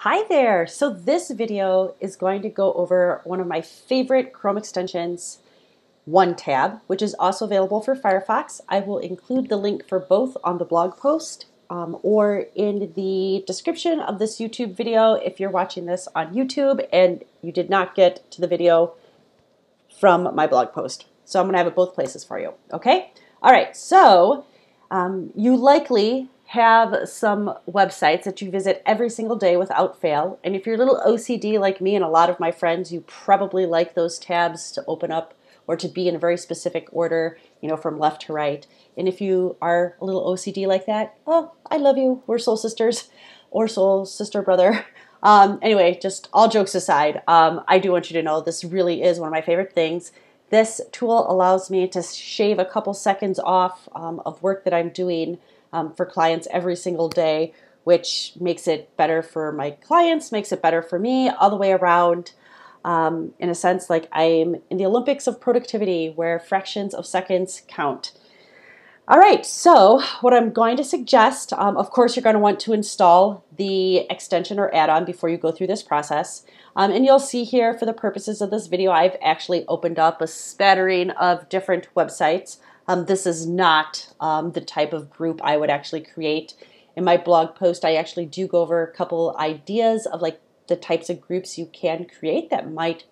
Hi there! So this video is going to go over one of my favorite Chrome extensions, OneTab, which is also available for Firefox. I will include the link for both on the blog post um, or in the description of this YouTube video if you're watching this on YouTube and you did not get to the video from my blog post. So I'm going to have it both places for you, okay? All right, so um, you likely have some websites that you visit every single day without fail. And if you're a little OCD like me and a lot of my friends, you probably like those tabs to open up or to be in a very specific order, you know, from left to right. And if you are a little OCD like that, oh, I love you. We're soul sisters or soul sister brother. Um, anyway, just all jokes aside, um, I do want you to know this really is one of my favorite things. This tool allows me to shave a couple seconds off um, of work that I'm doing um, for clients every single day, which makes it better for my clients, makes it better for me, all the way around. Um, in a sense, like I'm in the Olympics of productivity where fractions of seconds count. All right, so what I'm going to suggest, um, of course, you're going to want to install the extension or add-on before you go through this process. Um, and you'll see here, for the purposes of this video, I've actually opened up a spattering of different websites. Um, this is not um, the type of group I would actually create. In my blog post, I actually do go over a couple ideas of like the types of groups you can create that might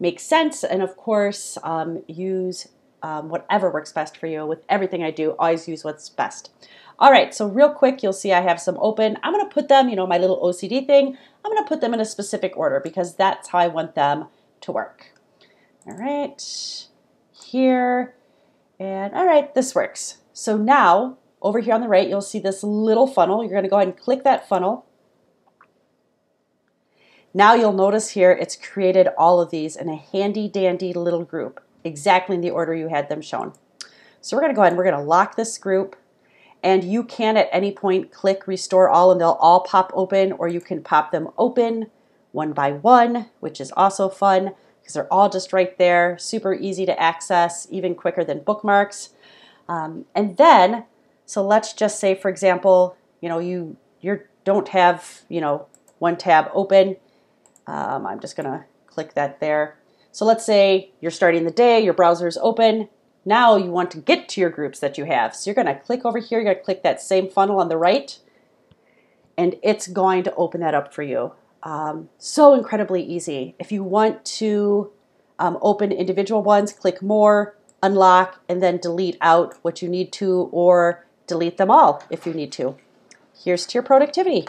make sense. And of course, um, use um, whatever works best for you. With everything I do, always use what's best. All right, so real quick, you'll see I have some open. I'm gonna put them, you know, my little OCD thing, I'm gonna put them in a specific order because that's how I want them to work. All right, here, and all right, this works. So now, over here on the right, you'll see this little funnel. You're gonna go ahead and click that funnel. Now you'll notice here it's created all of these in a handy dandy little group, exactly in the order you had them shown. So we're gonna go ahead and we're gonna lock this group and you can at any point click restore all and they'll all pop open or you can pop them open one by one, which is also fun because they're all just right there, super easy to access, even quicker than bookmarks. Um, and then, so let's just say, for example, you know, you you don't have, you know, one tab open. Um, I'm just gonna click that there. So let's say you're starting the day, your browser is open. Now you want to get to your groups that you have. So you're gonna click over here, you're gonna click that same funnel on the right, and it's going to open that up for you. Um, so incredibly easy. If you want to um, open individual ones, click more, unlock, and then delete out what you need to or delete them all if you need to. Here's to your productivity.